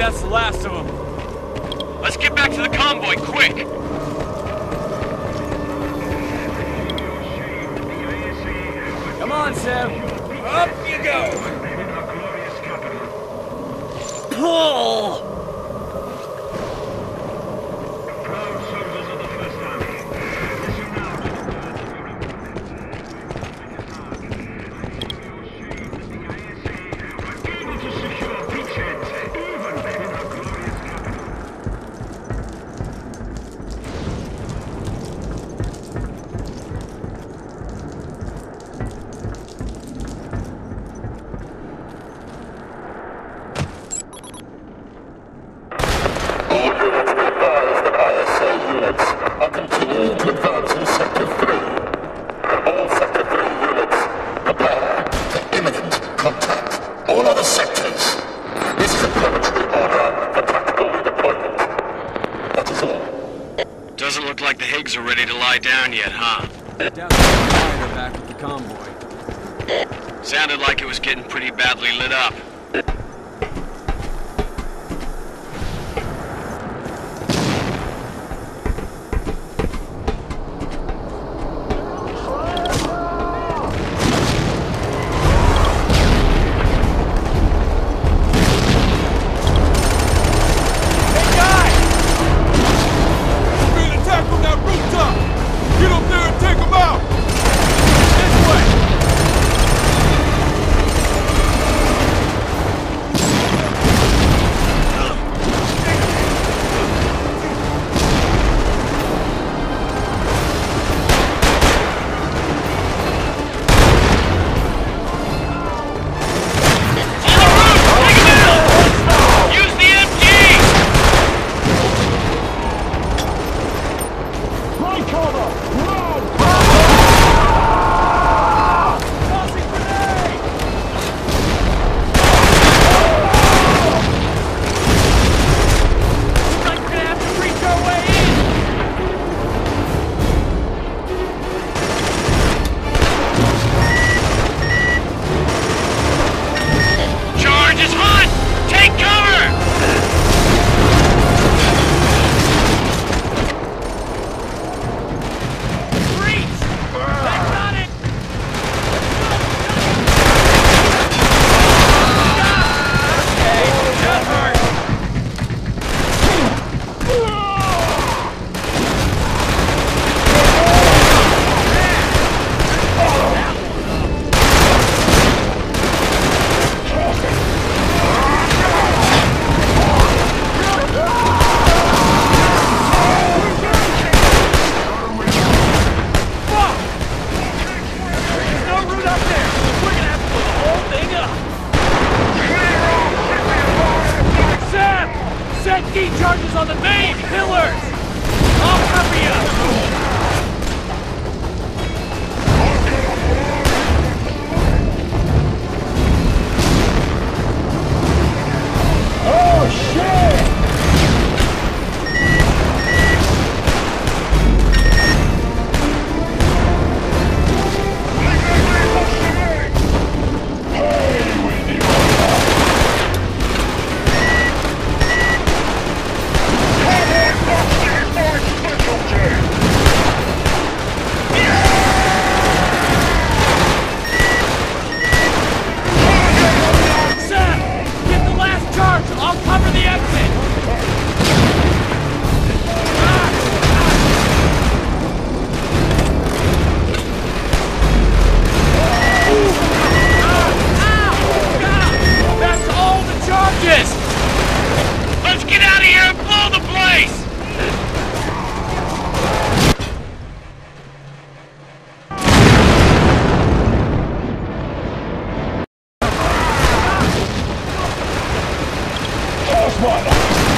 that's the last of them. Let's get back to the convoy, quick! Come on, Sam. Up you go. Pull. Doesn't look like the Higgs are ready to lie down yet, huh? Back with the convoy. Sounded like it was getting pretty badly lit up. What?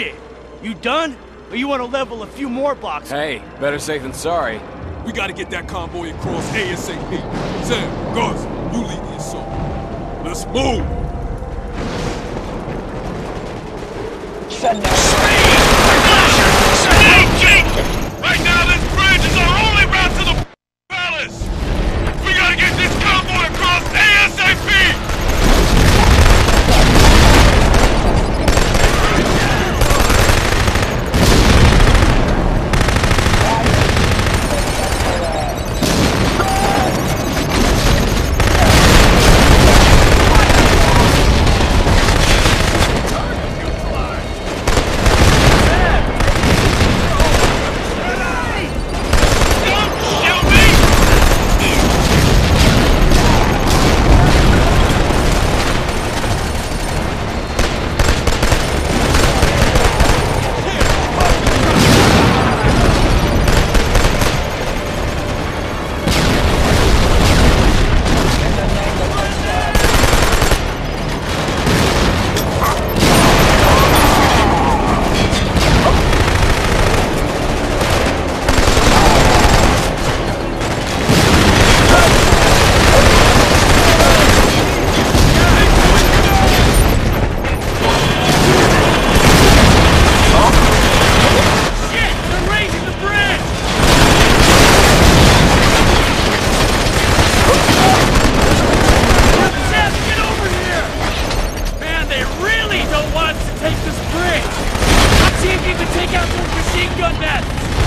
Shit! You done? Or you want to level a few more blocks? Hey, better safe than sorry. We gotta get that convoy across ASAP. Sam, Gus, you lead the assault. Let's move! Send even take out those machine gun nests!